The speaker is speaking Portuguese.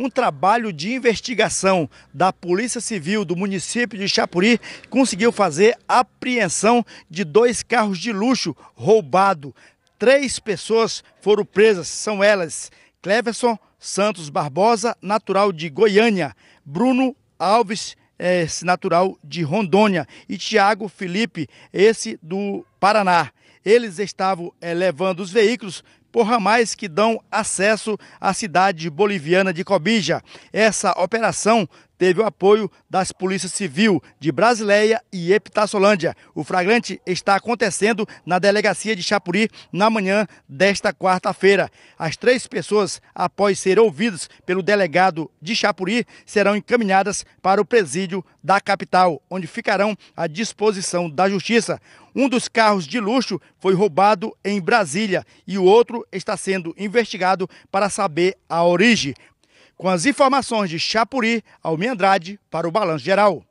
Um trabalho de investigação da Polícia Civil do município de Chapuri conseguiu fazer apreensão de dois carros de luxo roubados. Três pessoas foram presas, são elas Cleverson Santos Barbosa, natural de Goiânia, Bruno Alves, esse natural de Rondônia, e Tiago Felipe, esse do Paraná. Eles estavam é, levando os veículos por ramais que dão acesso à cidade boliviana de Cobija. Essa operação teve o apoio das polícias civil de Brasileia e Epitaçolândia. O flagrante está acontecendo na delegacia de Chapuri na manhã desta quarta-feira. As três pessoas, após serem ouvidas pelo delegado de Chapuri, serão encaminhadas para o presídio da capital, onde ficarão à disposição da justiça. Um dos carros de luxo foi roubado em Brasília e o outro está sendo investigado para saber a origem. Com as informações de Chapuri, Almi Andrade, para o Balanço Geral.